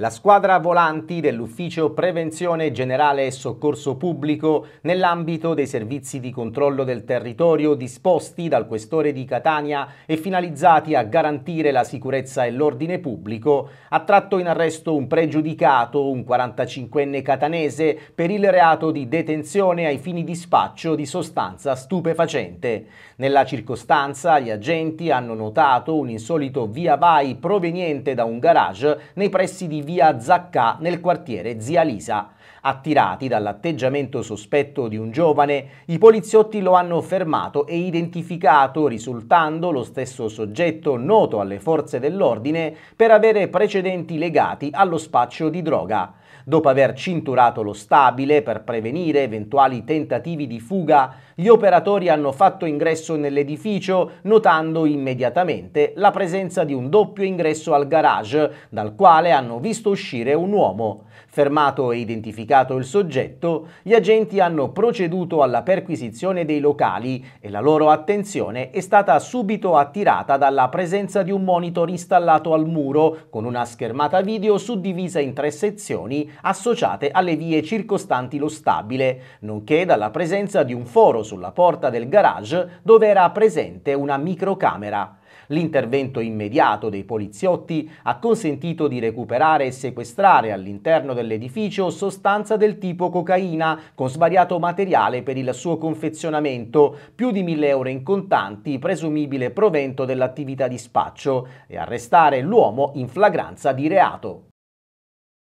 La squadra volanti dell'Ufficio Prevenzione Generale e Soccorso Pubblico, nell'ambito dei servizi di controllo del territorio disposti dal Questore di Catania e finalizzati a garantire la sicurezza e l'ordine pubblico, ha tratto in arresto un pregiudicato, un 45enne catanese, per il reato di detenzione ai fini di spaccio di sostanza stupefacente. Nella circostanza gli agenti hanno notato un insolito via vai proveniente da un garage nei pressi di via Zaccà nel quartiere Zia Lisa. Attirati dall'atteggiamento sospetto di un giovane, i poliziotti lo hanno fermato e identificato, risultando lo stesso soggetto noto alle forze dell'ordine per avere precedenti legati allo spaccio di droga. Dopo aver cinturato lo stabile per prevenire eventuali tentativi di fuga, gli operatori hanno fatto ingresso nell'edificio notando immediatamente la presenza di un doppio ingresso al garage dal quale hanno visto uscire un uomo. Fermato e identificato il soggetto, gli agenti hanno proceduto alla perquisizione dei locali e la loro attenzione è stata subito attirata dalla presenza di un monitor installato al muro con una schermata video suddivisa in tre sezioni associate alle vie circostanti lo stabile, nonché dalla presenza di un foro sulla porta del garage dove era presente una microcamera. L'intervento immediato dei poliziotti ha consentito di recuperare e sequestrare all'interno dell'edificio sostanza del tipo cocaina con svariato materiale per il suo confezionamento, più di 1000 euro in contanti, presumibile provento dell'attività di spaccio, e arrestare l'uomo in flagranza di reato.